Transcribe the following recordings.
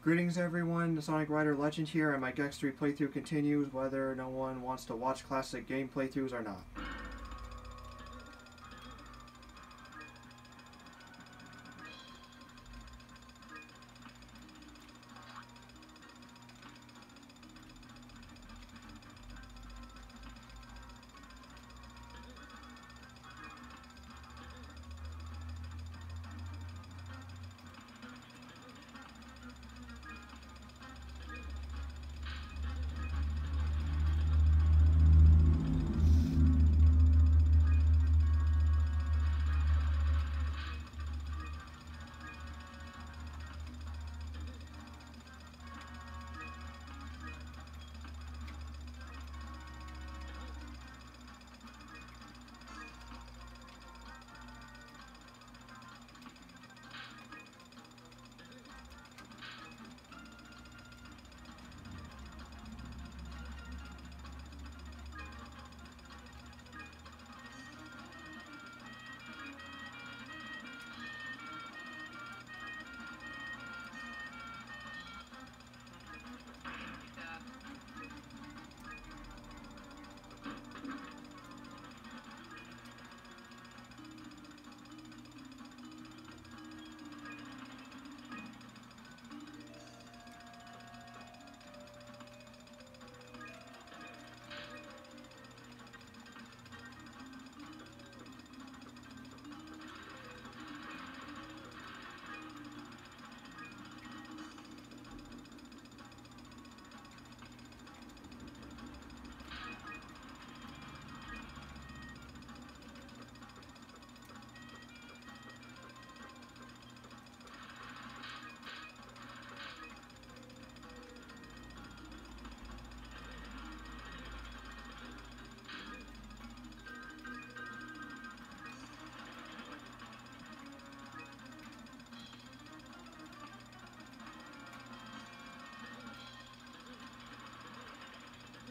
Greetings everyone, the Sonic Rider Legend here, and my Gex 3 playthrough continues whether no one wants to watch classic game playthroughs or not.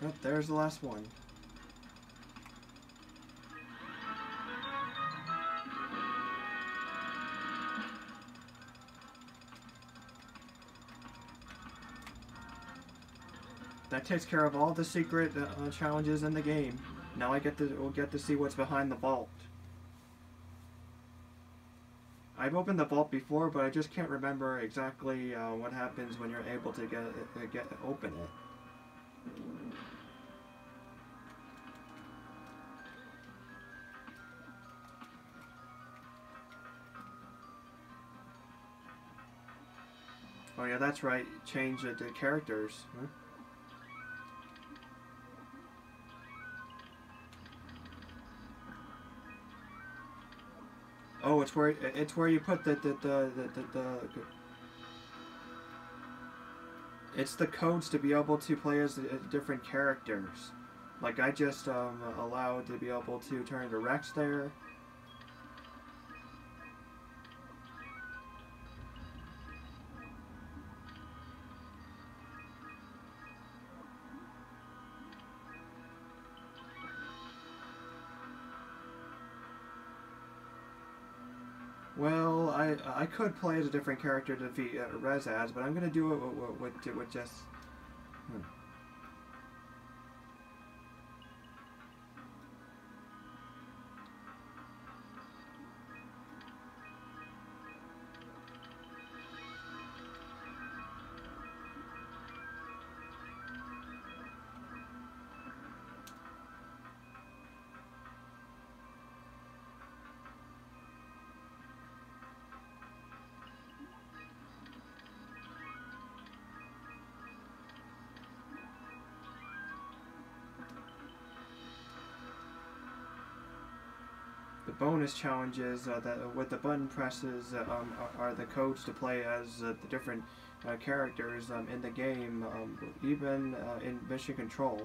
Yep, there's the last one. That takes care of all the secret uh, challenges in the game. Now I get to we'll get to see what's behind the vault. I've opened the vault before, but I just can't remember exactly uh, what happens when you're able to get uh, get open it. Oh yeah, that's right. Change the, characters. Huh? Oh, it's where it's where you put the the the the, the, the it's the codes to be able to play as different characters. Like I just um, allowed to be able to turn into Rex there. Well, I I could play as a different character to defeat uh, Rezaz, but I'm gonna do it with, with, with just. Hmm. Bonus challenges uh, that with the button presses uh, um, are, are, the codes to play as uh, the different uh, characters um, in the game, um, even uh, in Mission Control.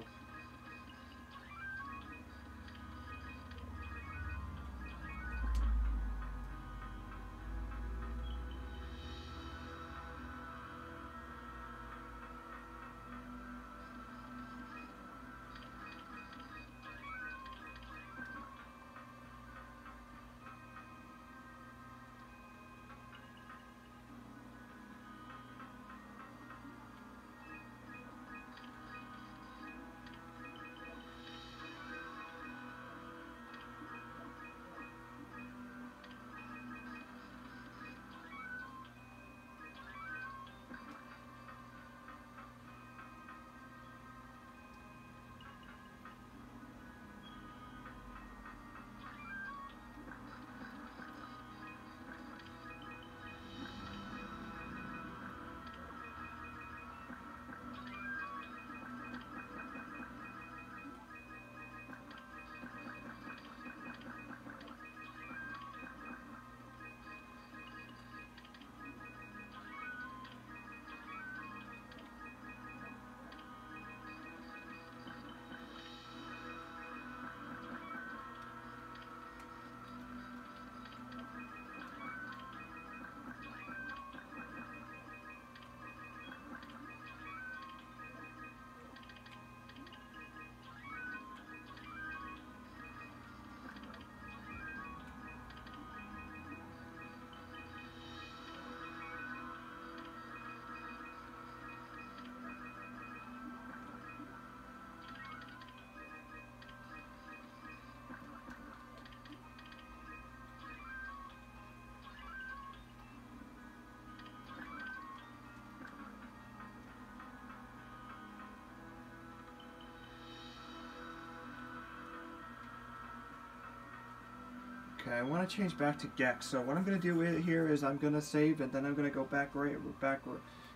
Okay, I want to change back to Gex. So what I'm going to do here is I'm going to save and then I'm going to go back right back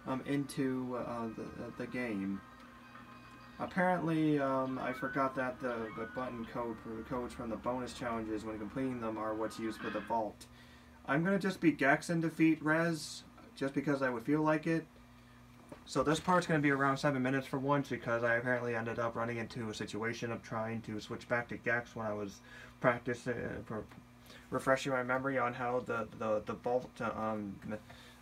um, into uh, the, the game. Apparently, um, I forgot that the, the button code for the codes from the bonus challenges when completing them are what's used for the vault. I'm going to just be Gex and defeat Rez, just because I would feel like it. So this part's going to be around 7 minutes for once because I apparently ended up running into a situation of trying to switch back to Gex when I was practicing, uh, refreshing my memory on how the, the, the vault, um,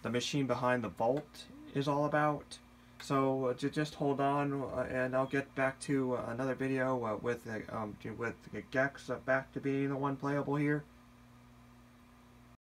the machine behind the vault is all about. So uh, just hold on, uh, and I'll get back to uh, another video uh, with uh, um, with Gex back to being the one playable here.